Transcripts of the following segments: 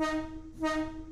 嗡嗡。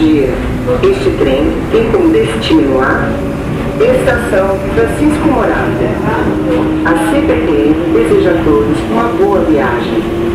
Dia. Este trem tem como destino a Estação Francisco Morada. A CPTM deseja a todos uma boa viagem.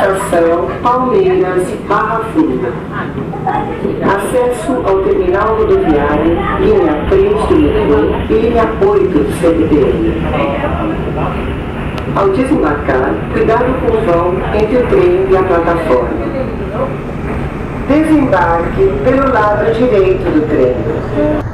Estação Palmeiras Barra Funda. Acesso ao terminal rodoviário, linha 3 do metrô e linha 8 do CPTM. Ao desembarcar, cuidado com o vão entre o trem e a plataforma. Desembarque pelo lado direito do trem.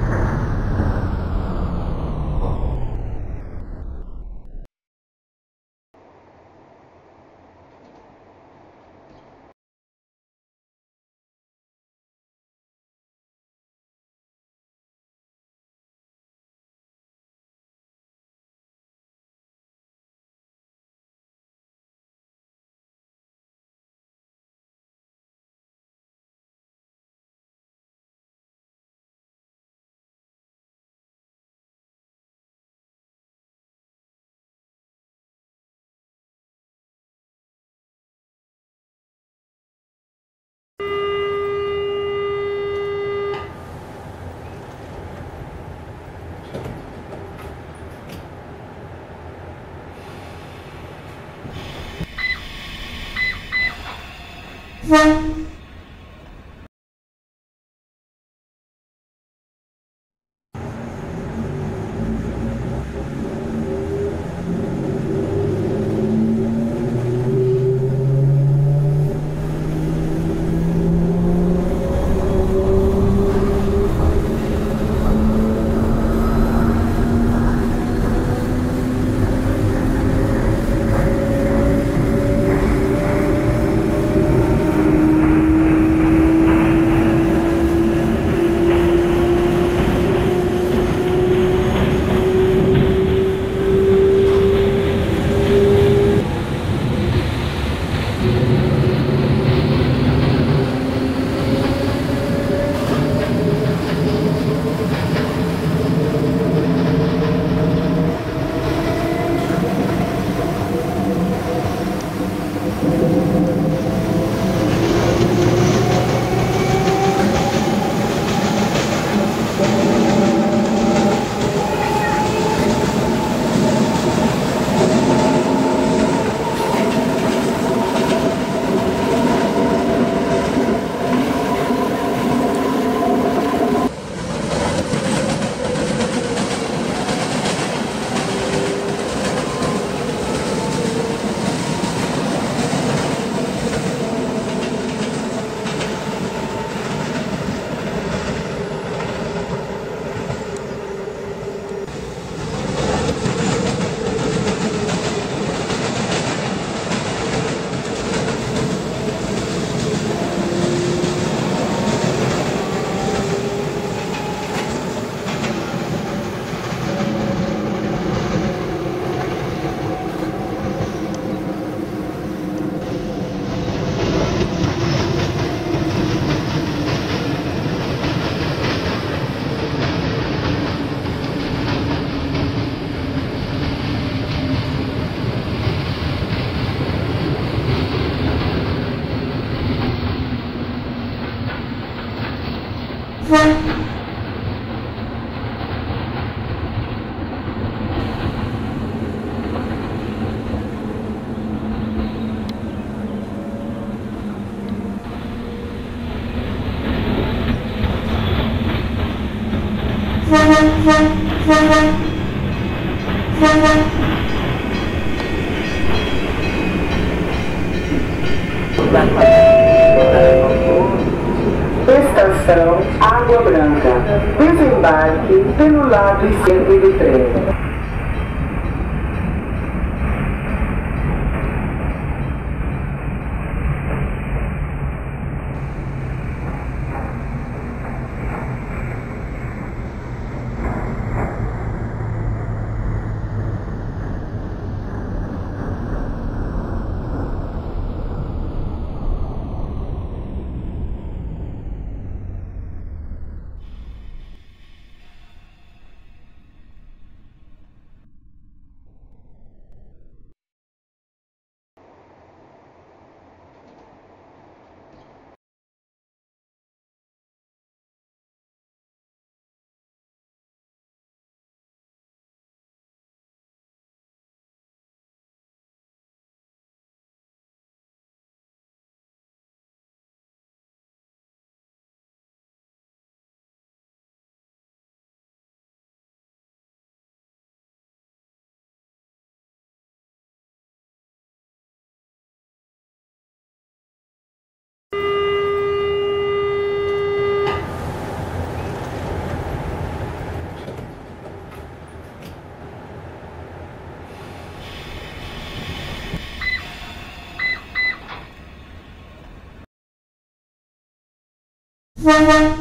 Estação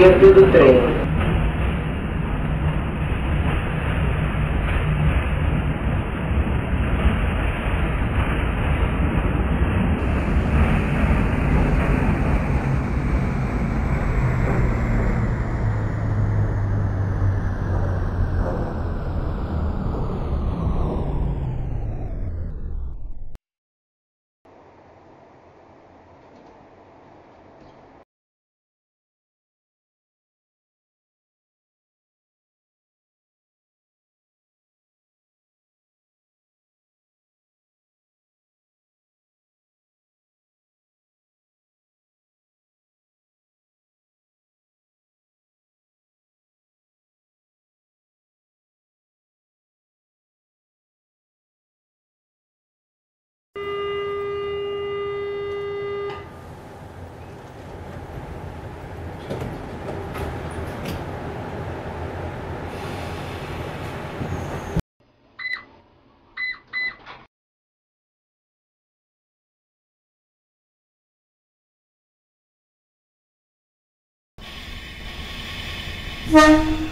lado esquerdo do trem. Estação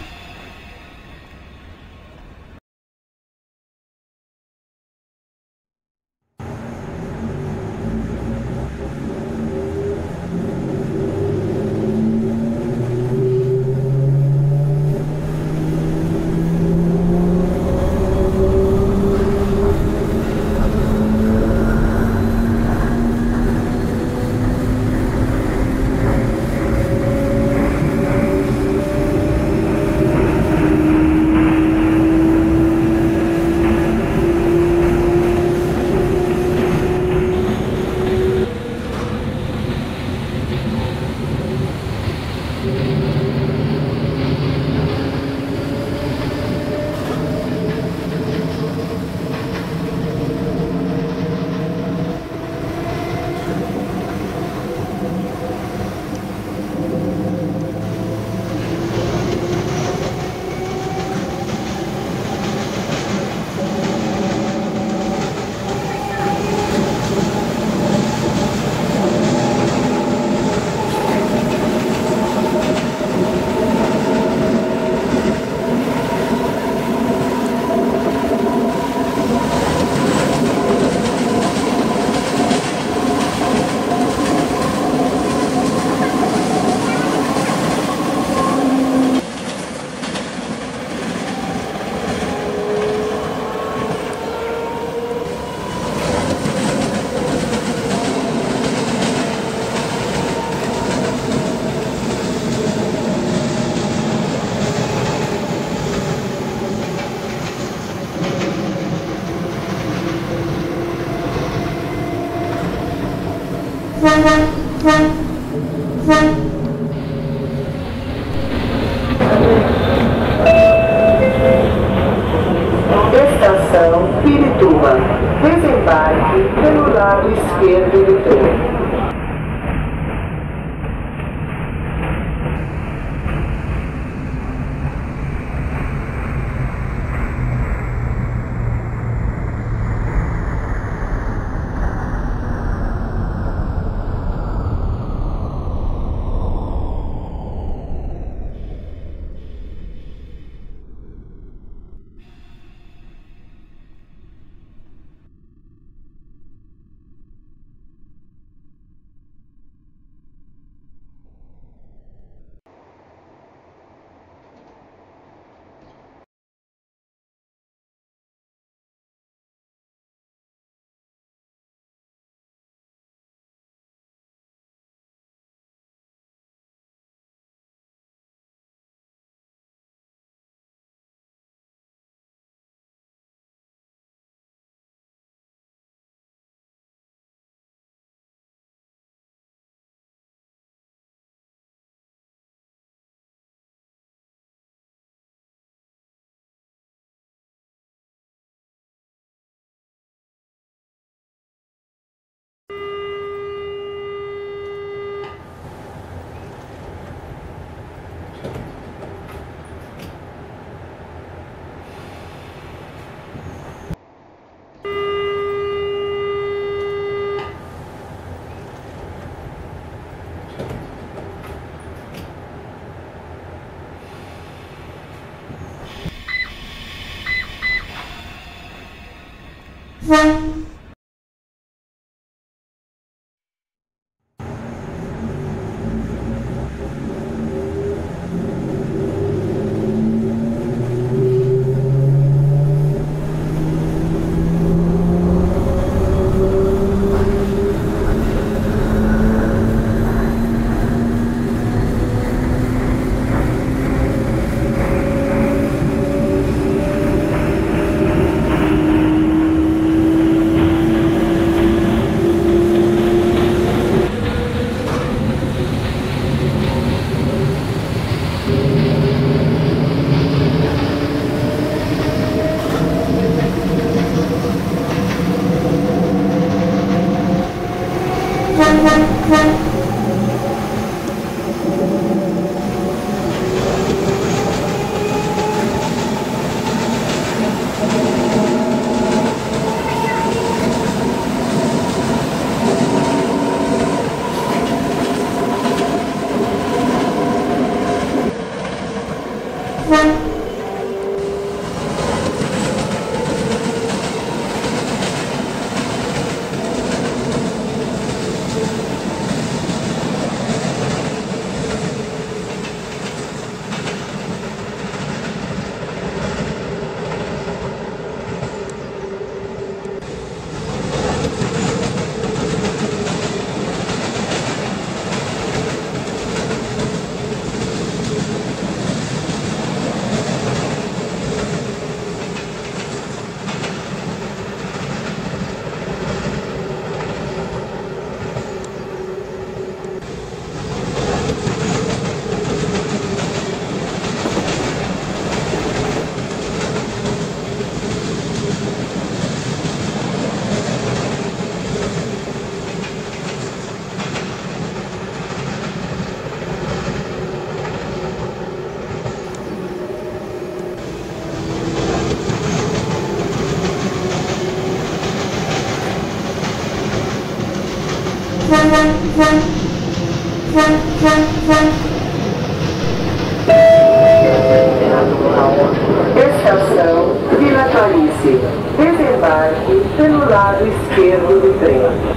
Estação Vila Clarice. Desembarque pelo lado esquerdo do trem.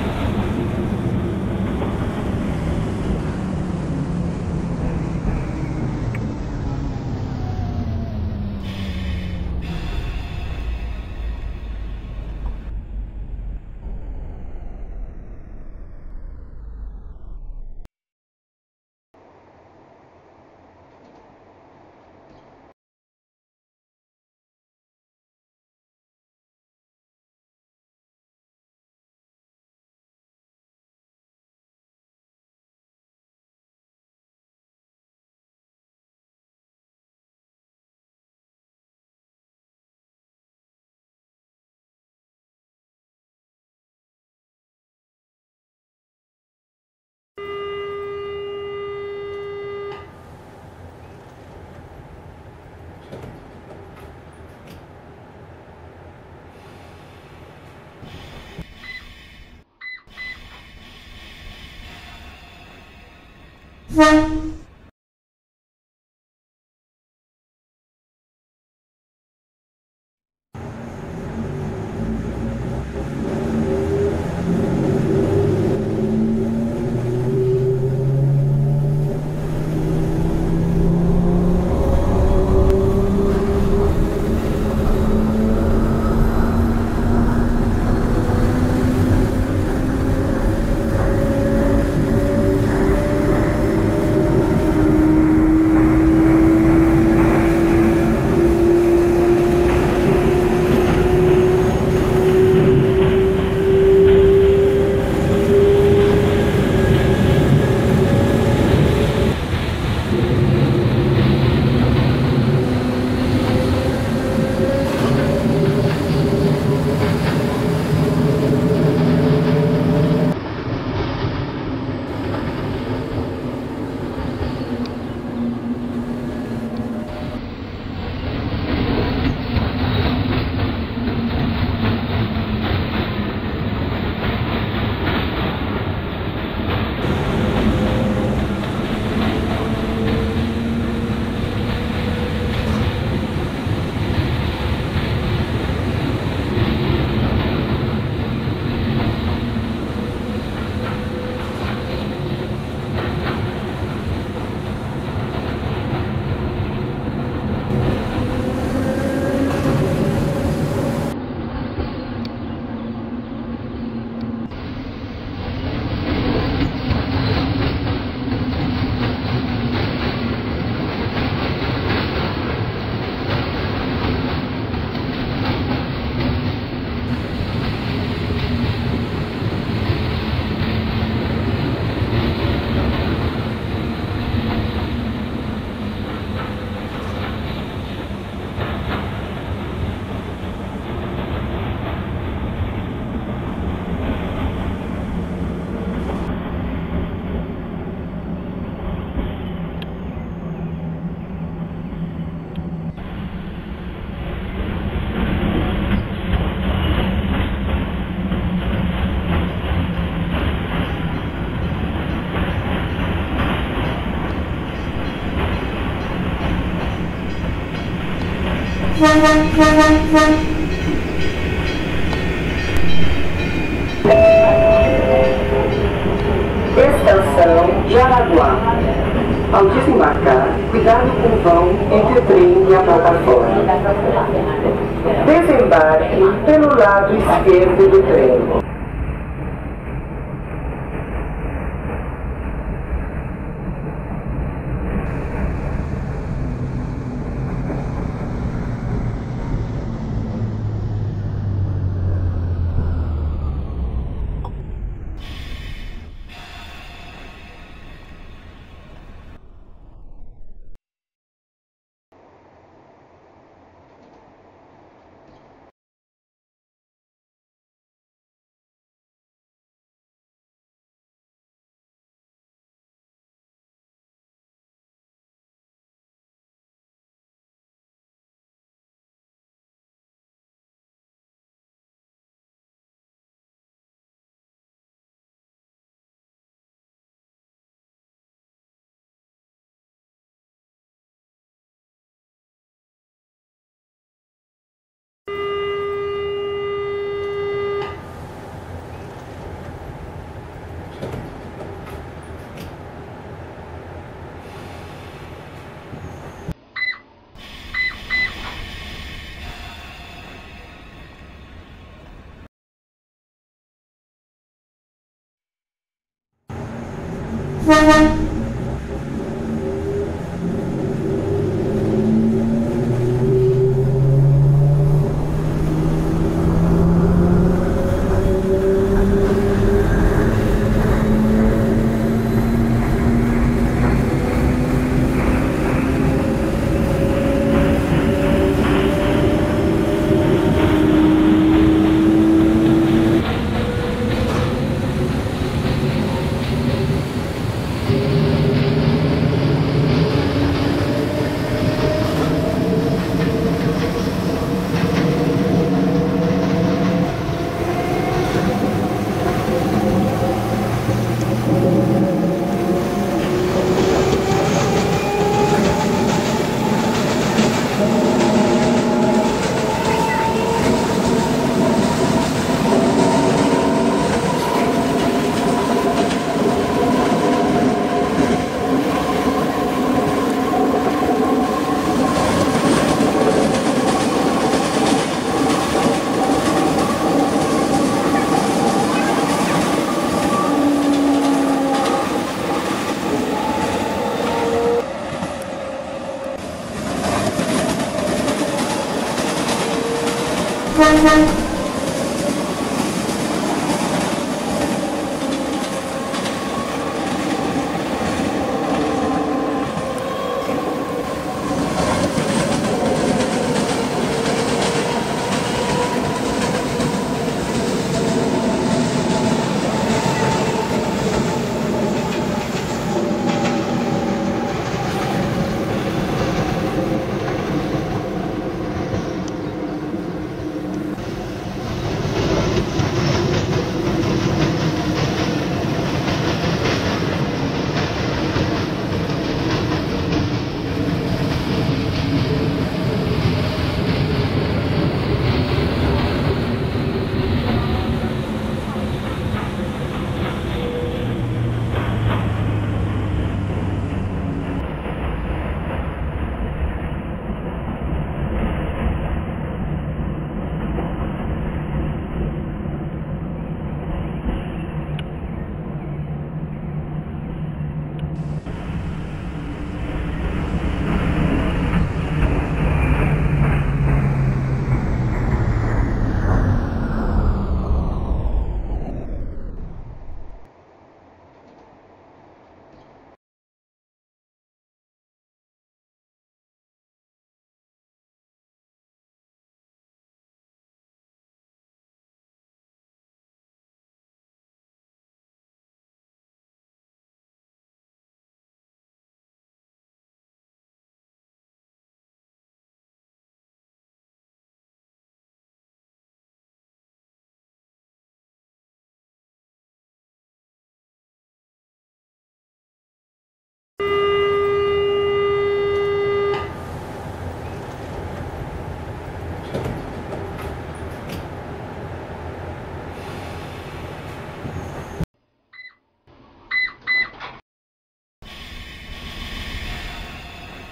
Bye. Estação Jaraguá. Ao desembarcar, cuidado com o vão entre o trem e a plataforma. Desembarque pelo lado esquerdo do trem.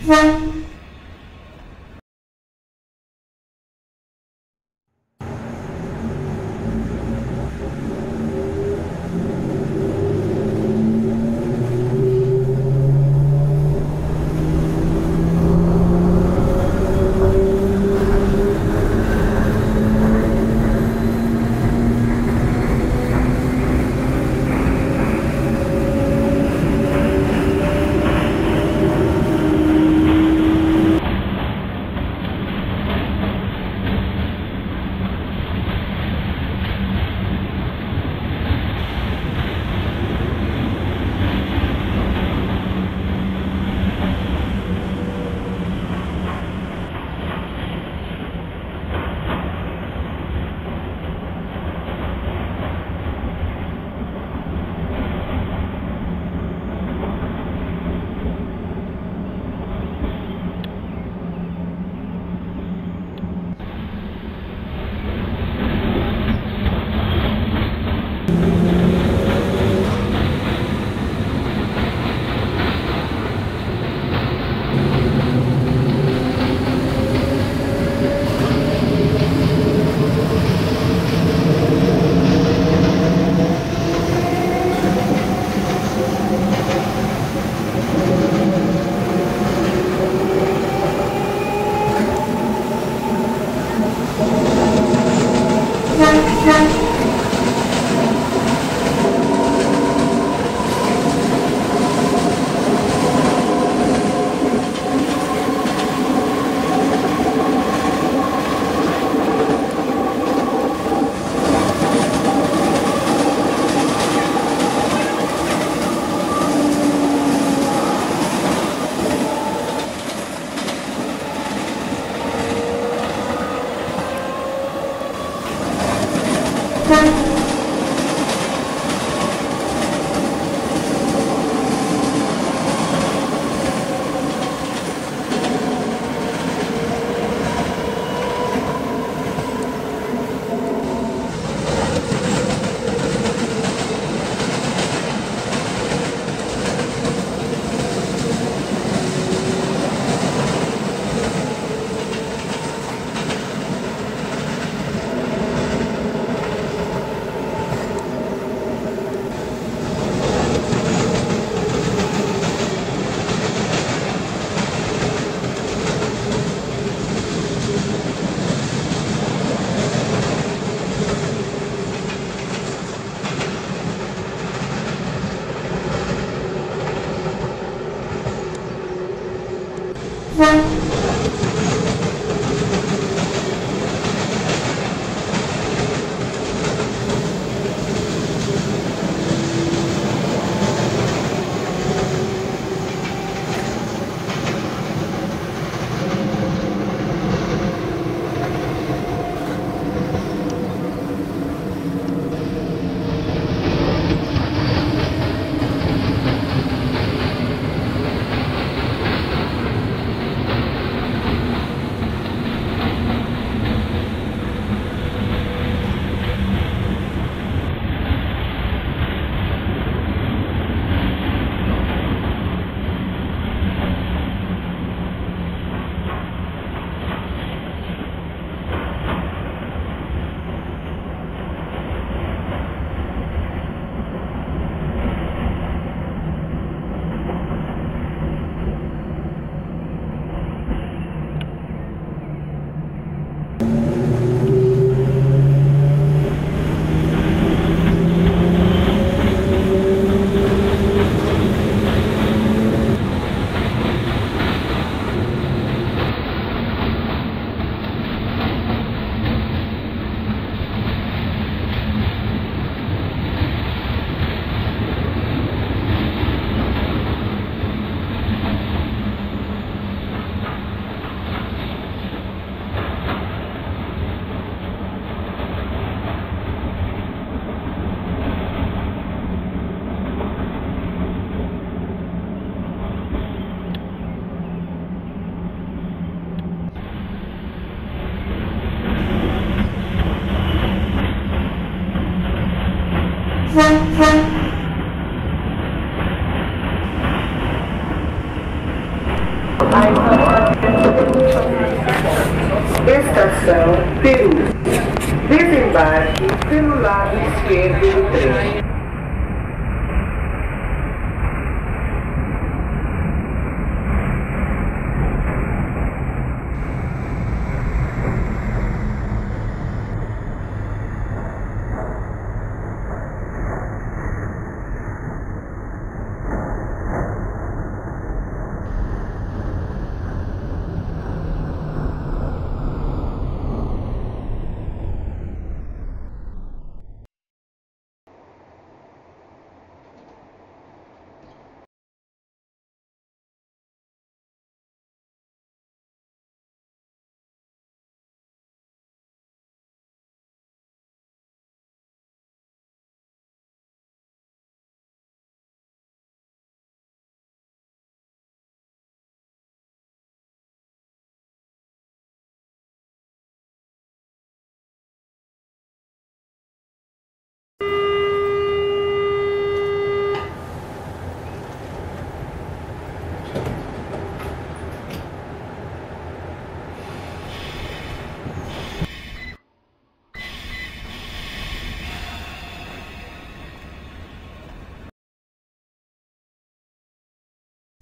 Yeah.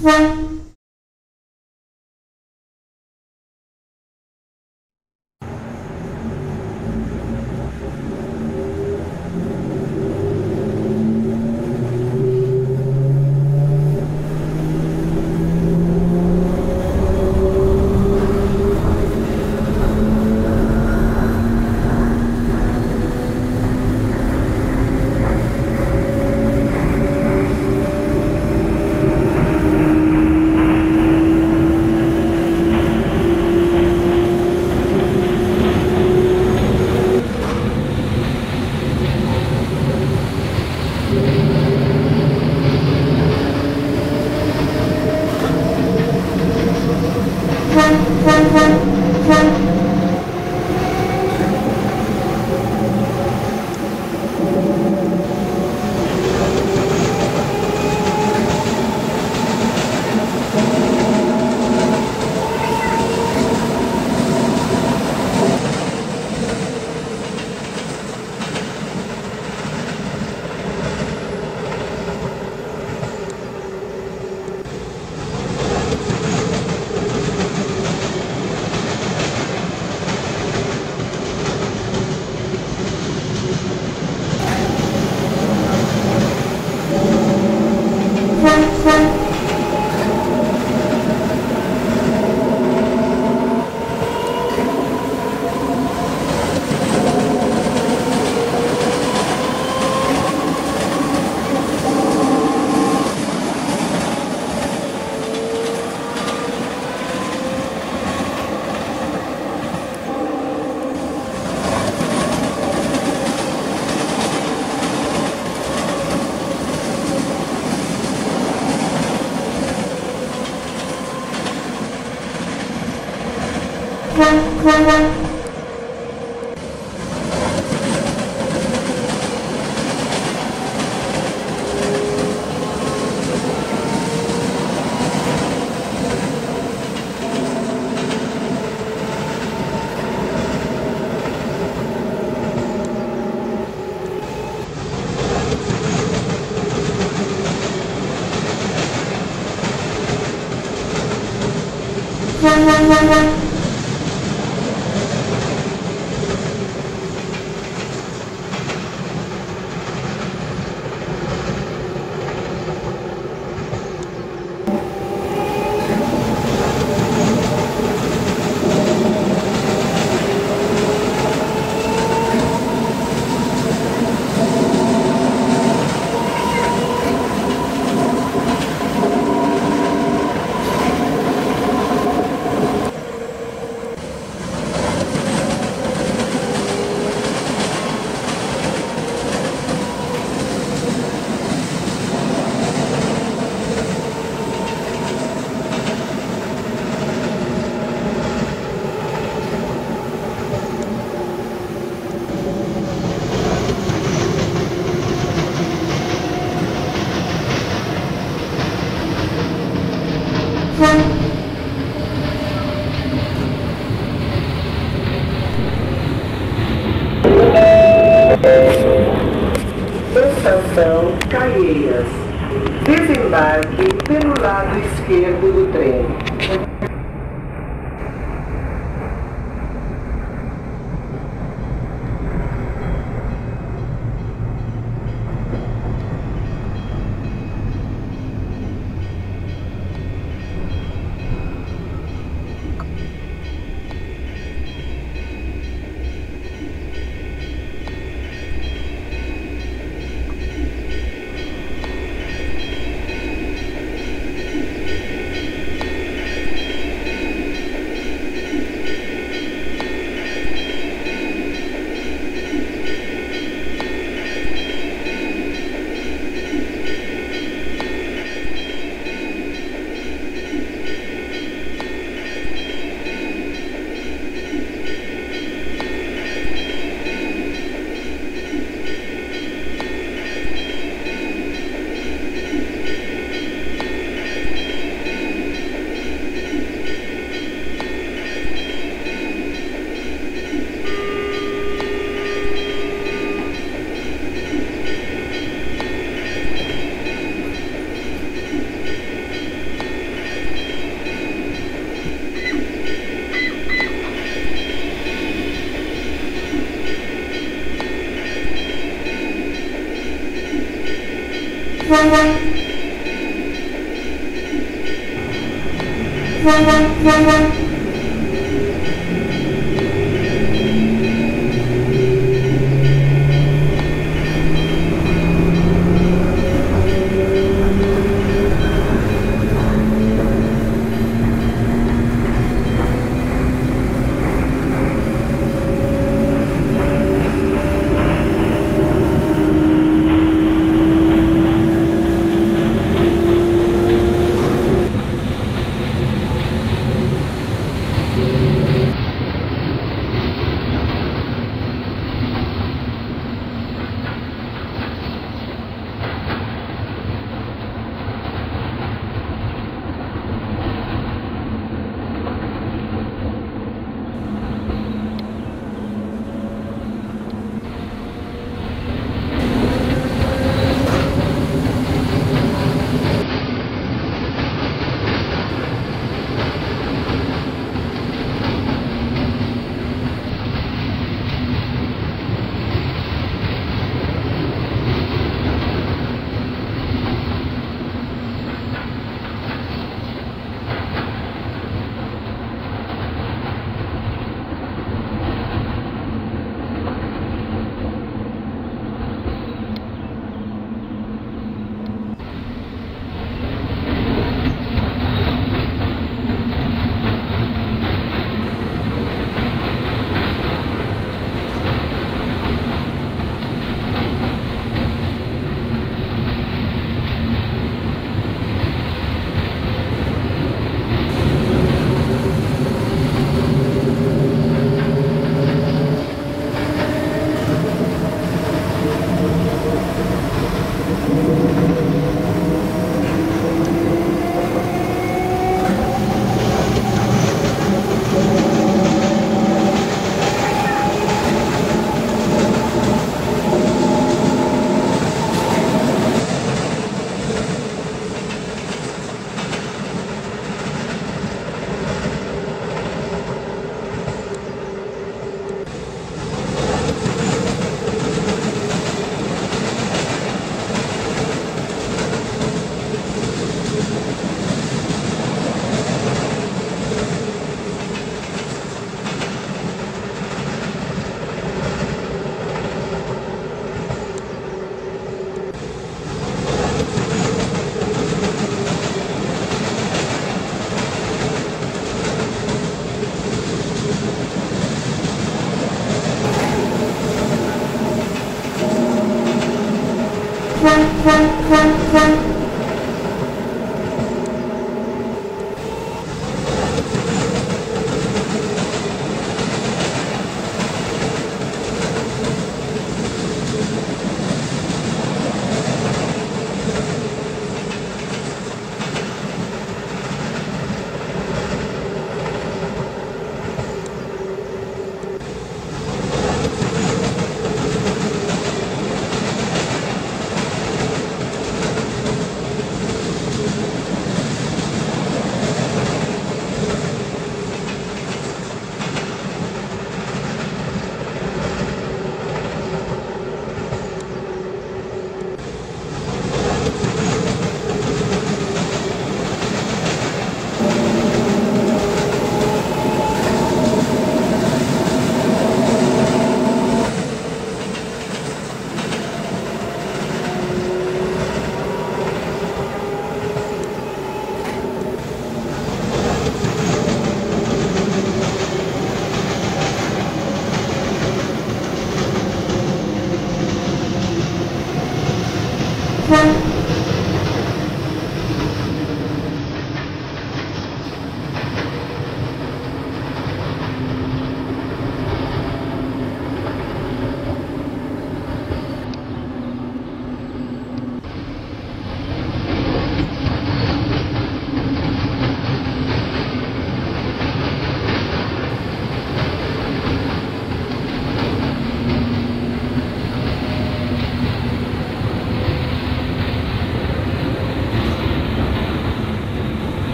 Thank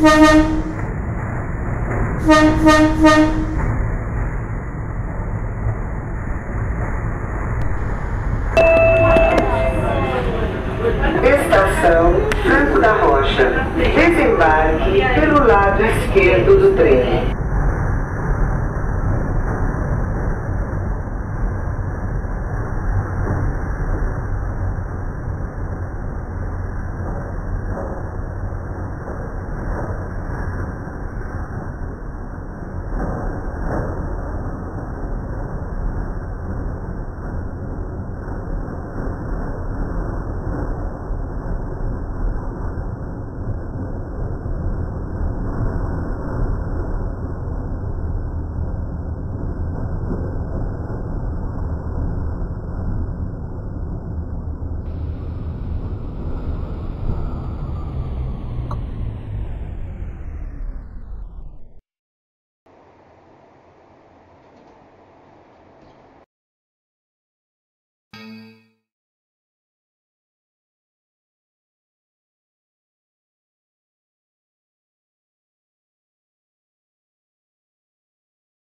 Estação